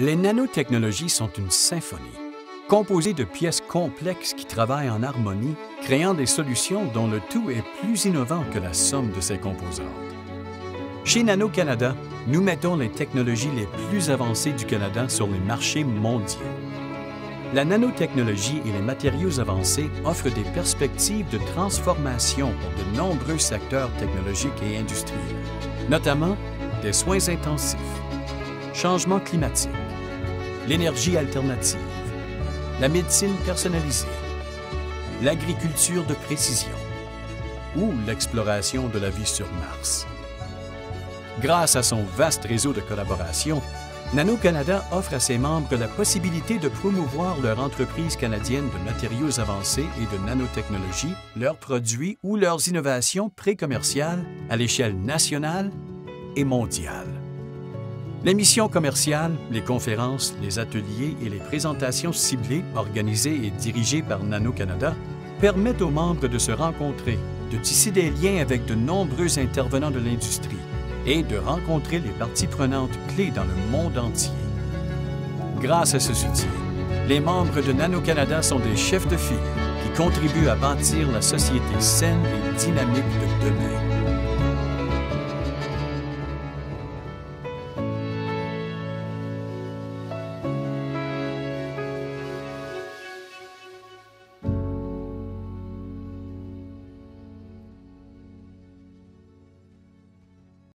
Les nanotechnologies sont une symphonie, composée de pièces complexes qui travaillent en harmonie, créant des solutions dont le tout est plus innovant que la somme de ses composantes. Chez Nano-Canada, nous mettons les technologies les plus avancées du Canada sur les marchés mondiaux. La nanotechnologie et les matériaux avancés offrent des perspectives de transformation pour de nombreux secteurs technologiques et industriels, notamment des soins intensifs, changement climatique, l'énergie alternative, la médecine personnalisée, l'agriculture de précision ou l'exploration de la vie sur Mars. Grâce à son vaste réseau de collaboration, Nano-Canada offre à ses membres la possibilité de promouvoir leur entreprise canadienne de matériaux avancés et de nanotechnologie, leurs produits ou leurs innovations pré-commerciales à l'échelle nationale et mondiale. Les missions commerciales, les conférences, les ateliers et les présentations ciblées organisées et dirigées par Nano-Canada permettent aux membres de se rencontrer, de tisser des liens avec de nombreux intervenants de l'industrie et de rencontrer les parties prenantes clés dans le monde entier. Grâce à ce soutien, les membres de Nano-Canada sont des chefs de file qui contribuent à bâtir la société saine et dynamique de demain.